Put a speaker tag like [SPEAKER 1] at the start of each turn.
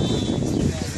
[SPEAKER 1] Yeah.